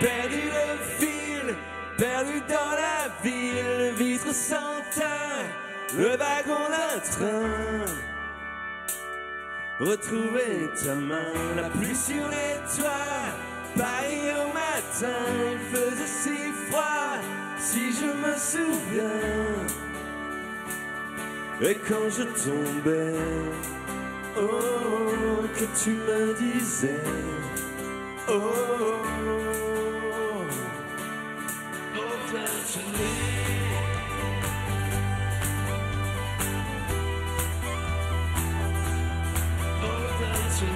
Perdu le fil, perdu dans la ville, vitre sans teint, le wagon d'un train. Retrouver ta main, la pluie sur les toits, Paris au matin, il faisait si froid, si je me souviens. Et quand je tombais, oh, que tu me disais. Oh, le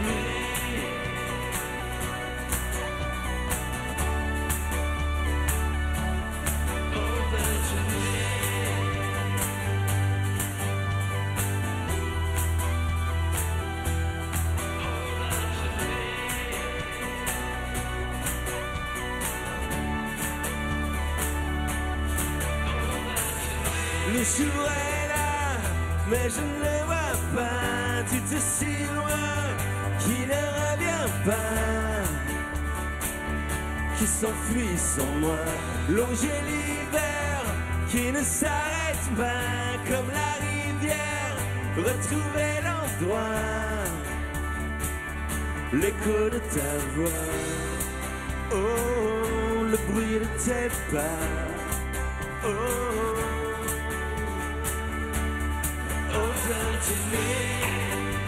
jour est là, mais je ne le vois pas. Tu es si qu'il ne revient pas. Qui s'enfuit sans moi, longer l'hiver qui ne s'arrête pas comme la rivière. Retrouver l'endroit, l'écho de ta voix. Oh, le bruit de tes pas. Oh, on to me.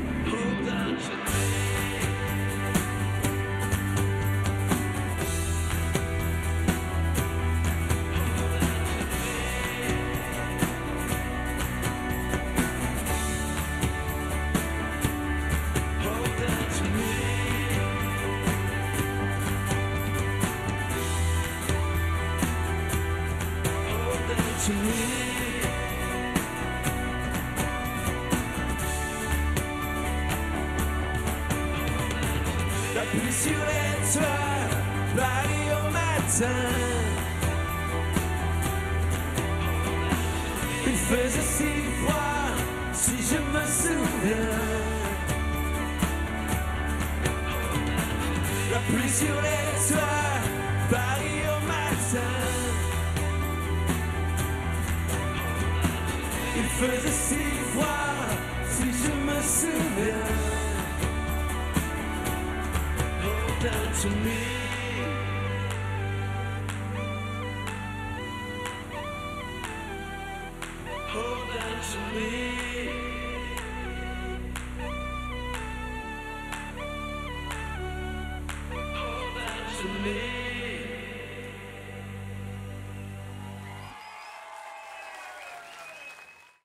Hold on to me. Sur les toits, Paris au matin. Il faisait si froid, si je me souviens. La pluie sur les toits, Paris au matin. Il faisait si froid, si je me souviens. On to me. Hold on to me. Hold on to me.